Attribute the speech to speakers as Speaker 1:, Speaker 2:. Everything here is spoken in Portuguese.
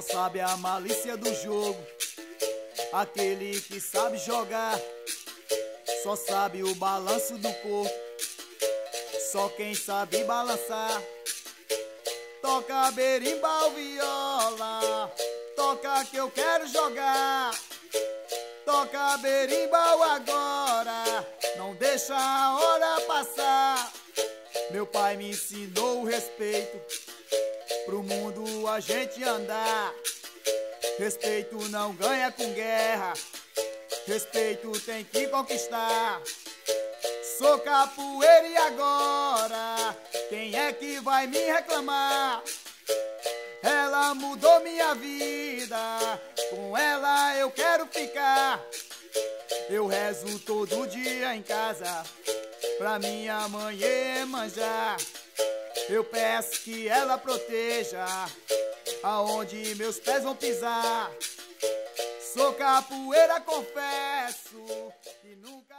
Speaker 1: sabe a malícia do jogo. Aquele que sabe jogar, só sabe o balanço do corpo. Só quem sabe balançar. Toca berimbau, viola, toca que eu quero jogar. Toca berimbau agora, não deixa a hora passar. Meu pai me ensinou o respeito, pro mundo a gente andar. Respeito não ganha com guerra, respeito tem que conquistar. Sou capoeira e agora, quem é que vai me reclamar? Ela mudou minha vida, com ela eu quero ficar. Eu rezo todo dia em casa, pra minha mãe manjar. Eu peço que ela proteja, aonde meus pés vão pisar. Sou capoeira, confesso que nunca.